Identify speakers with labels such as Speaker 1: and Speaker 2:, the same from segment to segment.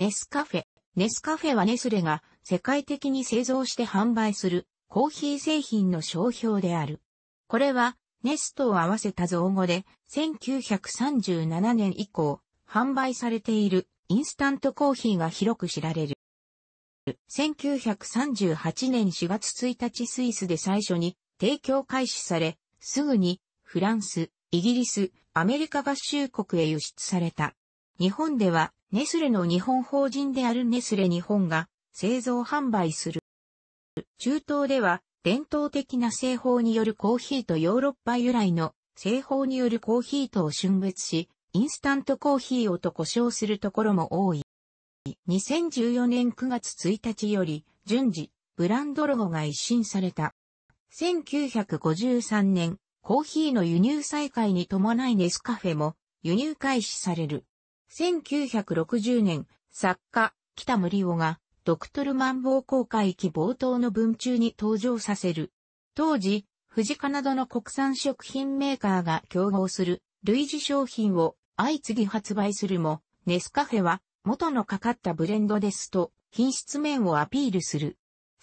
Speaker 1: ネスカフェ。ネスカフェはネスレが世界的に製造して販売するコーヒー製品の商標である。これはネストを合わせた造語で1937年以降販売されているインスタントコーヒーが広く知られる。1938年4月1日スイスで最初に提供開始され、すぐにフランス、イギリス、アメリカ合衆国へ輸出された。日本ではネスレの日本法人であるネスレ日本が製造販売する。中東では伝統的な製法によるコーヒーとヨーロッパ由来の製法によるコーヒーとを春別し、インスタントコーヒーをと呼称するところも多い。2014年9月1日より順次ブランドロゴが一新された。1953年、コーヒーの輸入再開に伴いネスカフェも輸入開始される。1960年、作家、北森夫がドクトルマンボウ公開期冒頭の文中に登場させる。当時、富士カナダの国産食品メーカーが競合する類似商品を相次ぎ発売するも、ネスカフェは元のかかったブレンドですと品質面をアピールする。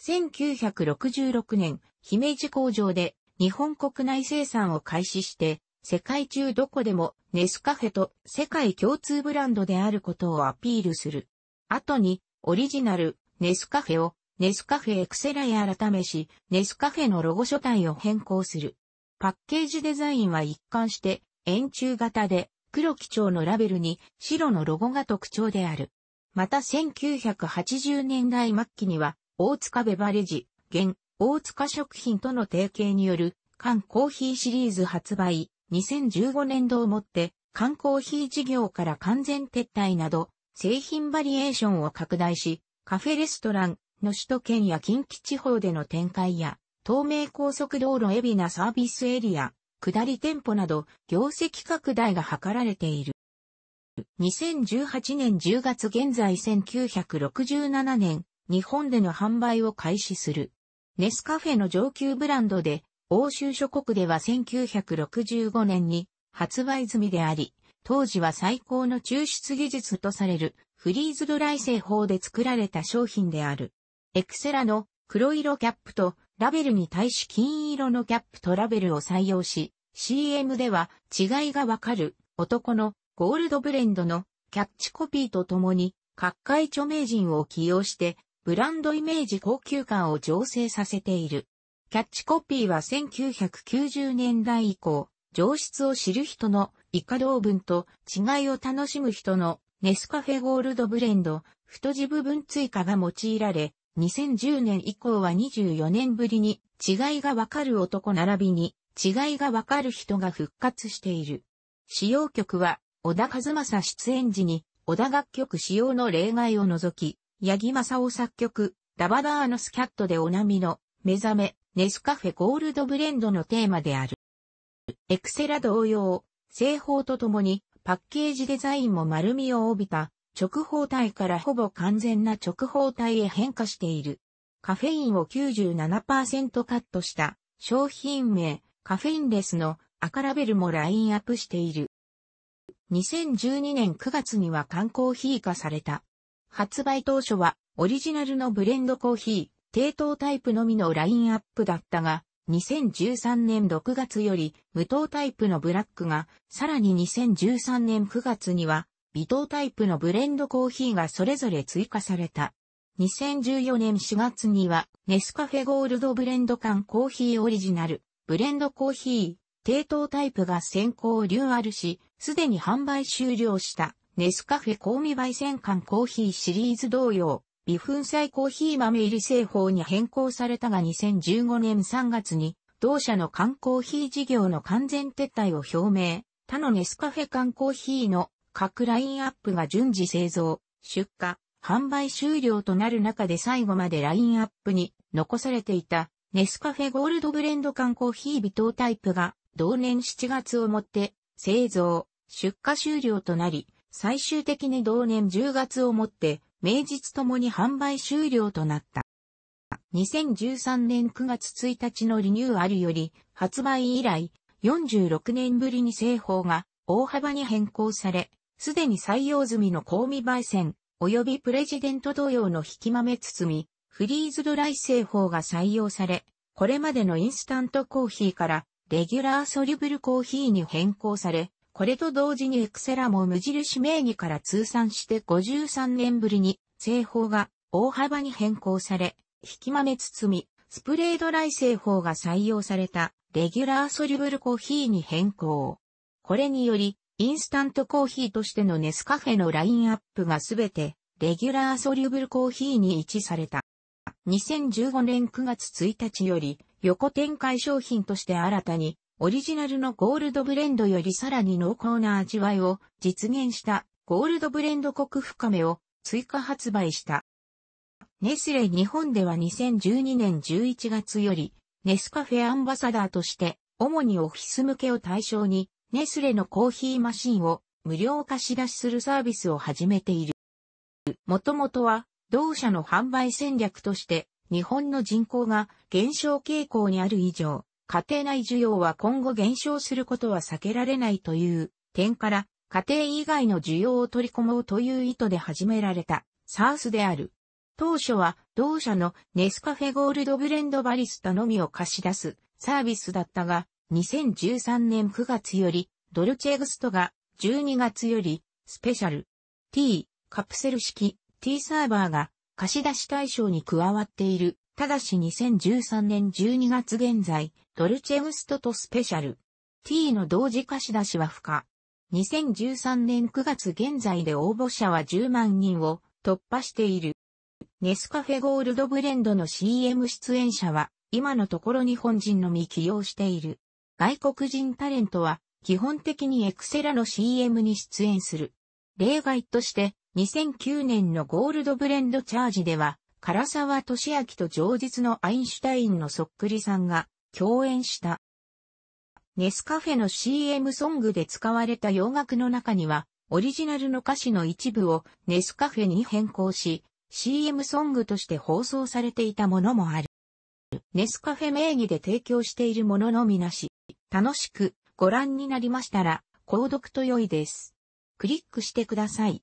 Speaker 1: 1966年、姫路工場で日本国内生産を開始して、世界中どこでもネスカフェと世界共通ブランドであることをアピールする。後にオリジナルネスカフェをネスカフェエクセラへ改めし、ネスカフェのロゴ書体を変更する。パッケージデザインは一貫して円柱型で黒基調のラベルに白のロゴが特徴である。また1980年代末期には大塚ベバレジ、現大塚食品との提携による缶コーヒーシリーズ発売、2015年度をもって缶コーヒー事業から完全撤退など製品バリエーションを拡大し、カフェレストランの首都圏や近畿地方での展開や、東名高速道路海老名サービスエリア、下り店舗など業績拡大が図られている。2018年10月現在1967年、日本での販売を開始する。ネスカフェの上級ブランドで、欧州諸国では1965年に発売済みであり、当時は最高の抽出技術とされるフリーズドライ製法で作られた商品である。エクセラの黒色キャップとラベルに対し金色のキャップとラベルを採用し、CM では違いがわかる男のゴールドブレンドのキャッチコピーとともに各界著名人を起用してブランドイメージ高級感を醸成させている。キャッチコピーは1990年代以降、上質を知る人のイカ同文と違いを楽しむ人のネスカフェゴールドブレンド、太字部分追加が用いられ、2010年以降は24年ぶりに違いがわかる男並びに違いがわかる人が復活している。使用曲は小田和正出演時に小田楽曲使用の例外を除き、八木正夫作曲、ダバダーノスキャットでおなみの目覚め、ネスカフェゴールドブレンドのテーマである。エクセラ同様、製法とともにパッケージデザインも丸みを帯びた直方体からほぼ完全な直方体へ変化している。カフェインを97%カットした商品名カフェインレスの赤ラベルもラインアップしている。2012年9月には缶コーヒー化された。発売当初はオリジナルのブレンドコーヒー、低糖タイプのみのラインアップだったが、2013年6月より無糖タイプのブラックが、さらに2013年9月には微糖タイプのブレンドコーヒーがそれぞれ追加された。2014年4月には、ネスカフェゴールドブレンド缶コーヒーオリジナル、ブレンドコーヒー、低糖タイプが先行リューアルし、すでに販売終了した、ネスカフェ香味焙煎缶コーヒーシリーズ同様、微粉砕コーヒー豆入り製法に変更されたが2015年3月に、同社の缶コーヒー事業の完全撤退を表明、他のネスカフェ缶コーヒーの各ラインアップが順次製造、出荷、販売終了となる中で最後までラインアップに残されていたネスカフェゴールドブレンド缶コーヒー微糖タイプが同年7月をもって製造、出荷終了となり、最終的に同年10月をもって名実ともに販売終了となった。2013年9月1日のリニューアルより発売以来46年ぶりに製法が大幅に変更され、すでに採用済みの香味焙煎、及びプレジデント同様の引き豆包み、フリーズドライ製法が採用され、これまでのインスタントコーヒーからレギュラーソリュブルコーヒーに変更され、これと同時にエクセラも無印名義から通算して53年ぶりに製法が大幅に変更され、引き豆包み、スプレードライ製法が採用されたレギュラーソリュブルコーヒーに変更。これにより、インスタントコーヒーとしてのネスカフェのラインアップがすべて、レギュラーソリュブルコーヒーに位置された。2015年9月1日より、横展開商品として新たに、オリジナルのゴールドブレンドよりさらに濃厚な味わいを実現したゴールドブレンドコク深めを追加発売した。ネスレ日本では2012年11月より、ネスカフェアンバサダーとして、主にオフィス向けを対象に、ネスレのコーヒーマシンを無料貸し出しするサービスを始めている。もともとは、同社の販売戦略として、日本の人口が減少傾向にある以上、家庭内需要は今後減少することは避けられないという点から、家庭以外の需要を取り込もうという意図で始められた、サースである。当初は、同社のネスカフェゴールドブレンドバリスタのみを貸し出すサービスだったが、2013年9月より、ドルチェグストが、12月より、スペシャル、T、カプセル式、T サーバーが、貸し出し対象に加わっている。ただし2013年12月現在、ドルチェグストとスペシャル、T の同時貸し出しは不可。2013年9月現在で応募者は10万人を突破している。ネスカフェゴールドブレンドの CM 出演者は、今のところ日本人のみ起用している。外国人タレントは基本的にエクセラの CM に出演する。例外として2009年のゴールドブレンドチャージでは唐沢俊明と上実のアインシュタインのそっくりさんが共演した。ネスカフェの CM ソングで使われた洋楽の中にはオリジナルの歌詞の一部をネスカフェに変更し CM ソングとして放送されていたものもある。ネスカフェ名義で提供しているもののみなし。楽しくご覧になりましたら、購読と良いです。クリックしてください。